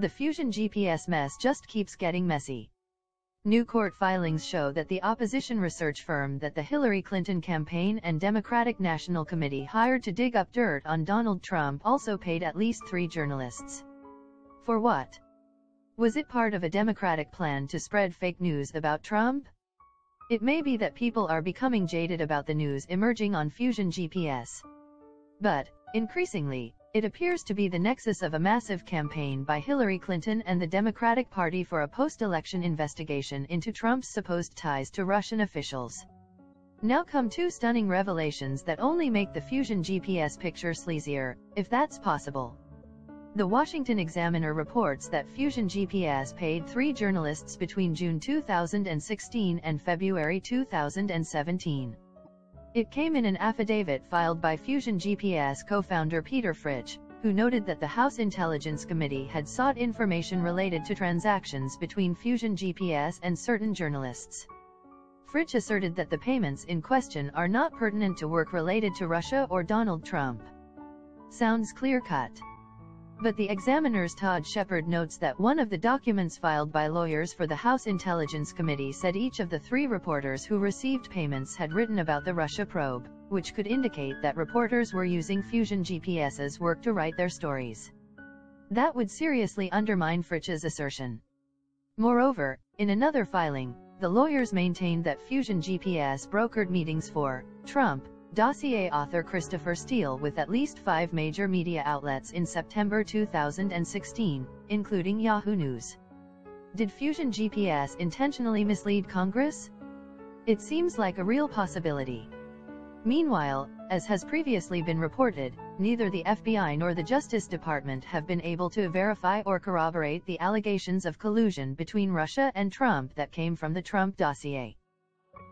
The Fusion GPS mess just keeps getting messy. New court filings show that the opposition research firm that the Hillary Clinton campaign and Democratic National Committee hired to dig up dirt on Donald Trump also paid at least three journalists. For what? Was it part of a Democratic plan to spread fake news about Trump? It may be that people are becoming jaded about the news emerging on Fusion GPS. But, increasingly, it appears to be the nexus of a massive campaign by Hillary Clinton and the Democratic Party for a post-election investigation into Trump's supposed ties to Russian officials. Now come two stunning revelations that only make the Fusion GPS picture sleazier, if that's possible. The Washington Examiner reports that Fusion GPS paid three journalists between June 2016 and February 2017. It came in an affidavit filed by Fusion GPS co-founder Peter Fritsch, who noted that the House Intelligence Committee had sought information related to transactions between Fusion GPS and certain journalists. Fritsch asserted that the payments in question are not pertinent to work related to Russia or Donald Trump. Sounds clear-cut. But the examiner's Todd Shepherd notes that one of the documents filed by lawyers for the House Intelligence Committee said each of the three reporters who received payments had written about the Russia probe, which could indicate that reporters were using Fusion GPS's work to write their stories. That would seriously undermine Fritsch's assertion. Moreover, in another filing, the lawyers maintained that Fusion GPS brokered meetings for Trump, dossier author Christopher Steele with at least five major media outlets in September 2016, including Yahoo News. Did Fusion GPS intentionally mislead Congress? It seems like a real possibility. Meanwhile, as has previously been reported, neither the FBI nor the Justice Department have been able to verify or corroborate the allegations of collusion between Russia and Trump that came from the Trump dossier.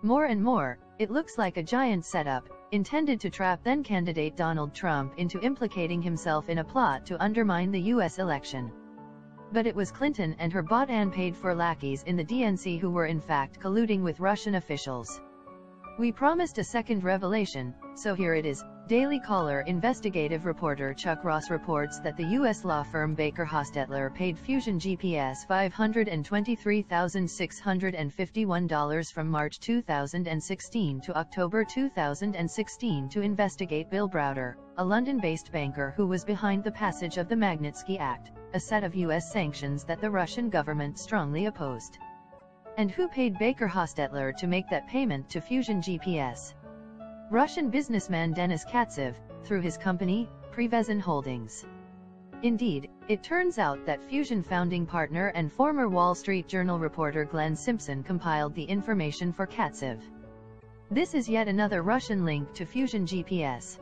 More and more, it looks like a giant setup, intended to trap then-candidate Donald Trump into implicating himself in a plot to undermine the U.S. election. But it was Clinton and her bought and paid-for lackeys in the DNC who were in fact colluding with Russian officials. We promised a second revelation, so here it is. Daily Caller investigative reporter Chuck Ross reports that the U.S. law firm Baker Hostetler paid Fusion GPS $523,651 from March 2016 to October 2016 to investigate Bill Browder, a London-based banker who was behind the passage of the Magnitsky Act, a set of U.S. sanctions that the Russian government strongly opposed. And who paid Baker Hostetler to make that payment to Fusion GPS? Russian businessman Denis Katsyv, through his company, Prevezon Holdings. Indeed, it turns out that Fusion founding partner and former Wall Street Journal reporter Glenn Simpson compiled the information for Katsyv. This is yet another Russian link to Fusion GPS.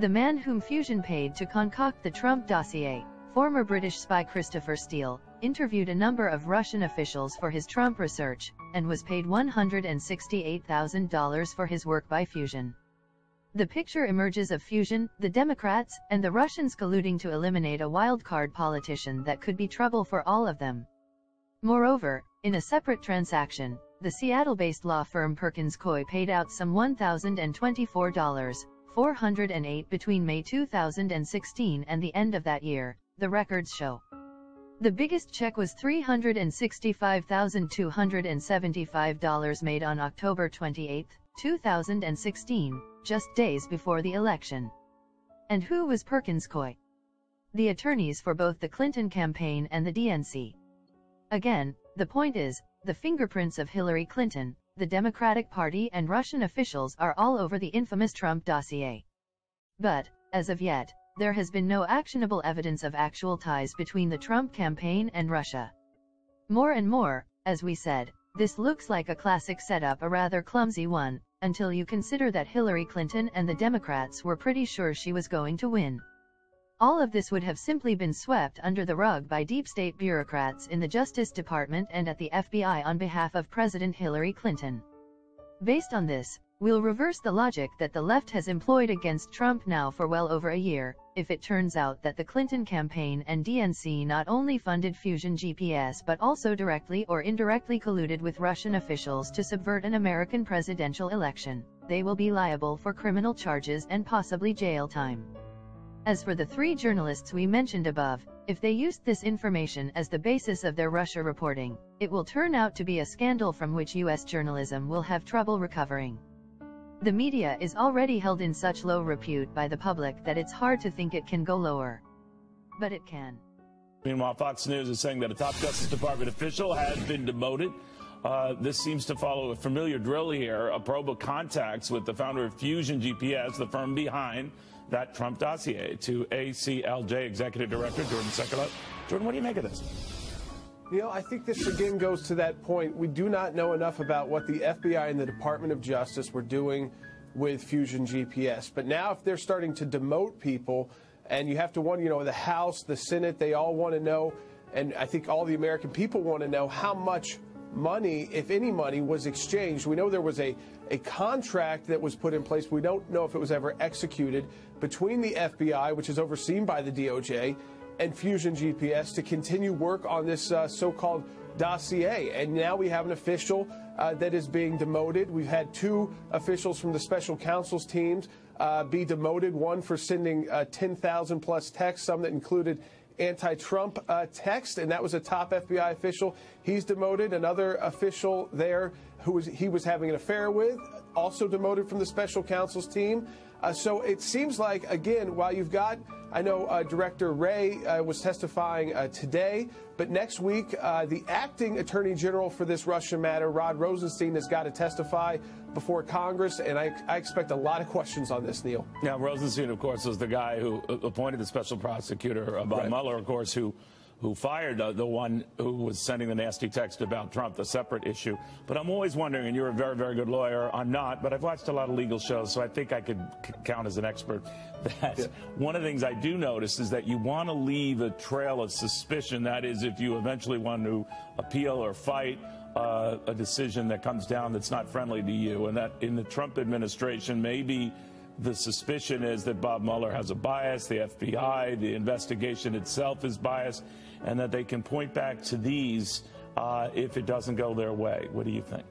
The man whom Fusion paid to concoct the Trump dossier, former British spy Christopher Steele, interviewed a number of Russian officials for his Trump research, and was paid $168,000 for his work by Fusion. The picture emerges of Fusion, the Democrats, and the Russians colluding to eliminate a wildcard politician that could be trouble for all of them. Moreover, in a separate transaction, the Seattle-based law firm Perkins Coie paid out some $1,024, 408 between May 2016 and the end of that year, the records show. The biggest check was $365,275 made on October 28, 2016, just days before the election. And who was Perkins Coie? The attorneys for both the Clinton campaign and the DNC. Again, the point is, the fingerprints of Hillary Clinton, the Democratic Party and Russian officials are all over the infamous Trump dossier. But, as of yet, there has been no actionable evidence of actual ties between the Trump campaign and Russia. More and more, as we said, this looks like a classic setup a rather clumsy one, until you consider that Hillary Clinton and the Democrats were pretty sure she was going to win. All of this would have simply been swept under the rug by deep state bureaucrats in the Justice Department and at the FBI on behalf of President Hillary Clinton. Based on this, we'll reverse the logic that the left has employed against Trump now for well over a year, if it turns out that the Clinton campaign and DNC not only funded Fusion GPS but also directly or indirectly colluded with Russian officials to subvert an American presidential election, they will be liable for criminal charges and possibly jail time. As for the three journalists we mentioned above, If they used this information as the basis of their Russia reporting, it will turn out to be a scandal from which US journalism will have trouble recovering. The media is already held in such low repute by the public that it's hard to think it can go lower. But it can. Meanwhile, Fox News is saying that a top Justice Department official has been demoted. Uh, this seems to follow a familiar drill here, a probe of contacts with the founder of Fusion GPS, the firm behind that Trump dossier, to ACLJ Executive Director Jordan Sekulow. Jordan, what do you make of this? You know, I think this again goes to that point. We do not know enough about what the FBI and the Department of Justice were doing with Fusion GPS. But now, if they're starting to demote people, and you have to wonder, you know, the House, the Senate, they all want to know, and I think all the American people want to know how much money, if any money, was exchanged. We know there was a, a contract that was put in place. We don't know if it was ever executed between the FBI, which is overseen by the DOJ, and Fusion GPS to continue work on this uh, so called dossier. And now we have an official uh, that is being demoted. We've had two officials from the special counsel's teams uh, be demoted, one for sending uh, 10,000 plus texts, some that included anti-Trump uh, text, and that was a top FBI official. He's demoted. Another official there who was he was having an affair with, also demoted from the special counsel's team. Uh, so it seems like, again, while you've got, I know uh, Director Wray uh, was testifying uh, today, but next week, uh, the acting attorney general for this Russia matter, Rod Rosenstein, has got to testify before Congress, and I, I, expect a lot of questions on this, Neil. Now, Rosenstein, of course, was the guy who appointed the special prosecutor, Bob right. Mueller, of course, who who fired uh, the one who was sending the nasty text about Trump, the separate issue. But I'm always wondering, and you're a very, very good lawyer. I'm not, but I've watched a lot of legal shows, so I think I could count as an expert. That yeah. one of the things I do notice is that you want to leave a trail of suspicion. That is, if you eventually want to appeal or fight. Uh, a decision that comes down that's not friendly to you, and that in the Trump administration, maybe the suspicion is that Bob Mueller has a bias, the FBI, the investigation itself is biased, and that they can point back to these uh, if it doesn't go their way. What do you think?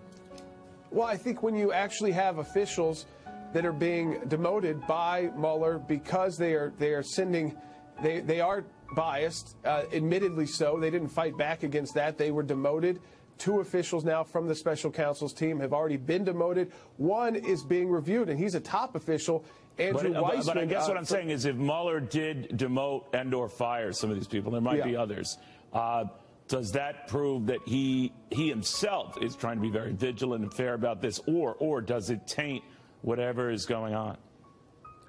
Well, I think when you actually have officials that are being demoted by Mueller because they are they are sending they they are biased, uh, admittedly so. They didn't fight back against that. They were demoted. Two officials now from the special counsel's team have already been demoted. One is being reviewed, and he's a top official. Andrew but, Weissmann. But I guess uh, what I'm saying is, if Mueller did demote and/or fire some of these people, there might yeah. be others. Uh, does that prove that he he himself is trying to be very vigilant and fair about this, or or does it taint whatever is going on?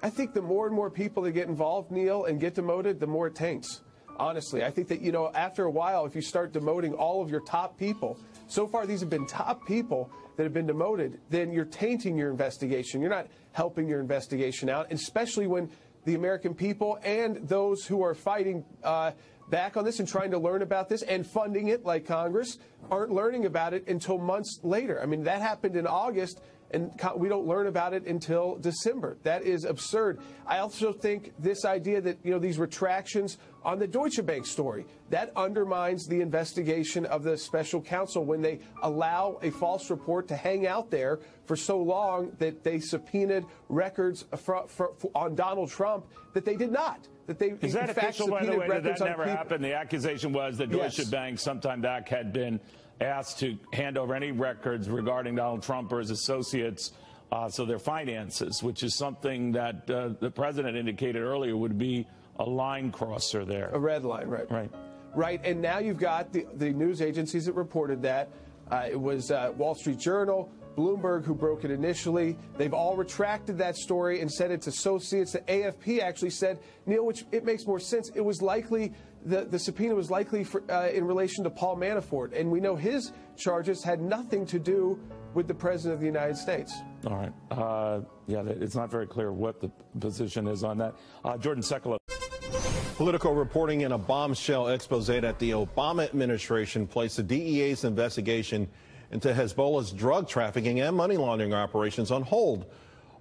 I think the more and more people that get involved, Neil, and get demoted, the more it taints. Honestly, I think that you know after a while, if you start demoting all of your top people, so far these have been top people that have been demoted, then you're tainting your investigation. You're not helping your investigation out, especially when the American people and those who are fighting uh, back on this and trying to learn about this and funding it, like Congress, aren't learning about it until months later. I mean, that happened in August and we don't learn about it until December. That is absurd. I also think this idea that you know these retractions on the Deutsche Bank story that undermines the investigation of the special counsel when they allow a false report to hang out there for so long that they subpoenaed records for, for, for, on Donald Trump that they did not. That they is that official, by the way, that that never happened? The accusation was that Deutsche yes. Bank sometime back had been asked to hand over any records regarding Donald Trump or his associates, uh, so their finances, which is something that uh, the president indicated earlier would be a line crosser there. A red line, right? Right. Right, and now you've got the, the news agencies that reported that. Uh, it was uh, Wall Street Journal, Bloomberg who broke it initially. They've all retracted that story and said it's associates. The AFP actually said, Neil, which it makes more sense. It was likely the, the subpoena was likely for, uh, in relation to Paul Manafort, and we know his charges had nothing to do with the President of the United States. All right. Uh, yeah, it's not very clear what the position is on that. Uh, Jordan Sekulow. Politico reporting in a bombshell expose that the Obama administration placed the DEA's investigation into Hezbollah's drug trafficking and money laundering operations on hold,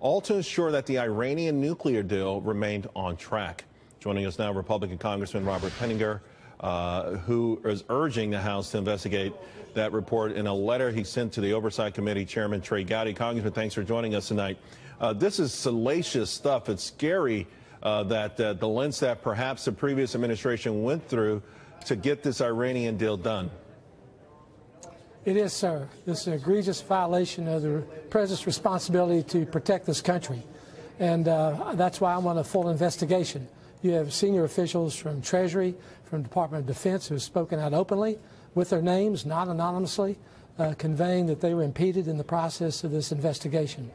all to ensure that the Iranian nuclear deal remained on track. Joining us now, Republican Congressman Robert Pittenger, uh, who is urging the House to investigate that report in a letter he sent to the Oversight Committee Chairman Trey Gowdy. Congressman, thanks for joining us tonight. Uh, this is salacious stuff. It's scary uh, that uh, the lens that perhaps the previous administration went through to get this Iranian deal done? It is, sir. This is an egregious violation of the president's responsibility to protect this country. And uh, that's why I want a full investigation. You have senior officials from Treasury, from Department of Defense who have spoken out openly with their names, not anonymously, uh, conveying that they were impeded in the process of this investigation.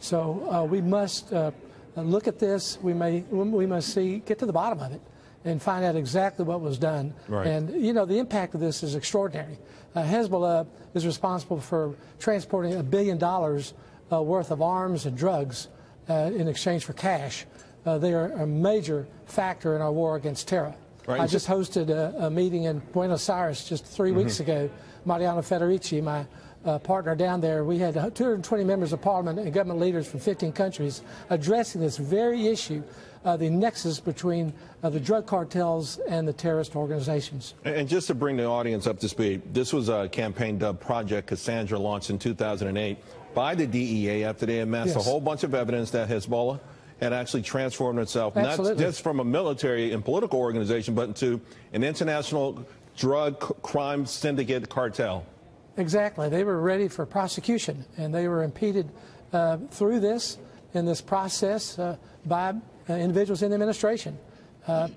So uh, we must uh, look at this. We may we must see get to the bottom of it and find out exactly what was done. Right. And you know the impact of this is extraordinary. Uh, Hezbollah is responsible for transporting a billion dollars uh, worth of arms and drugs uh, in exchange for cash. They are a major factor in our war against terror. Right. I just hosted a, a, meeting in Buenos Aires just 3 mm-hmm. weeks ago. Mariano Federici, my uh, partner down there, we had 220 members of parliament and government leaders from 15 countries addressing this very issue, uh, the nexus between uh, the drug cartels and the terrorist organizations. And just to bring the audience up to speed, this was a campaign dubbed Project Cassandra, launched in 2008 by the DEA after they amassed yes. a whole bunch of evidence that Hezbollah had actually transformed itself, Absolutely. not just from a military and political organization, but into an international drug crime syndicate cartel. Exactly. They were ready for prosecution, and they were impeded uh, through this in this process uh, by uh, individuals in the administration. Uh,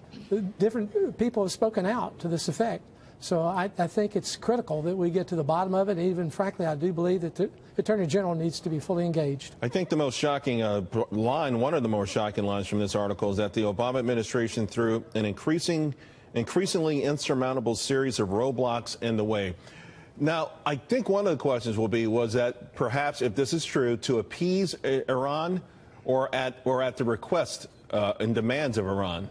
different people have spoken out to this effect. So I, I, think it's critical that we get to the bottom of it. Even frankly, I do believe that the Attorney General needs to be fully engaged. I think the most shocking uh, line, one of the most shocking lines from this article, is that the Obama administration threw an increasing, increasingly insurmountable series of roadblocks in the way. Now, I think one of the questions will be was that perhaps, if this is true, to appease Iran or at, or at the request uh, and demands of Iran?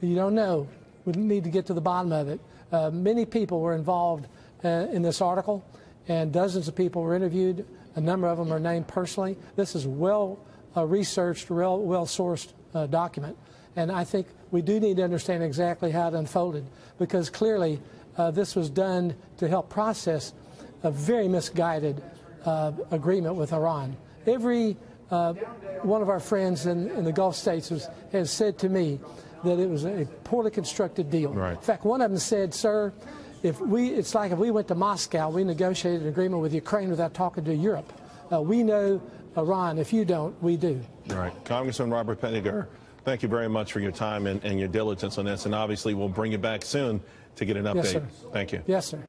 You don't know. We need to get to the bottom of it. Uh, many people were involved uh, in this article, and dozens of people were interviewed. A number of them are named personally. This is well uh, researched, well, well sourced uh, document. And I think we do need to understand exactly how it unfolded because clearly uh, this was done to help process a very misguided uh, agreement with Iran. Every one of our friends in, in the Gulf states was, has said to me, that it was a poorly constructed deal. Right. In fact, one of them said, "Sir, if we, it's like if we went to Moscow, we negotiated an agreement with Ukraine without talking to Europe. Uh, we know Iran. If you don't, we do." All right, Congressman Robert Pittenger, thank you very much for your time and, and your diligence on this, and obviously we'll bring you back soon to get an update. Yes, sir. Thank you. Yes, sir.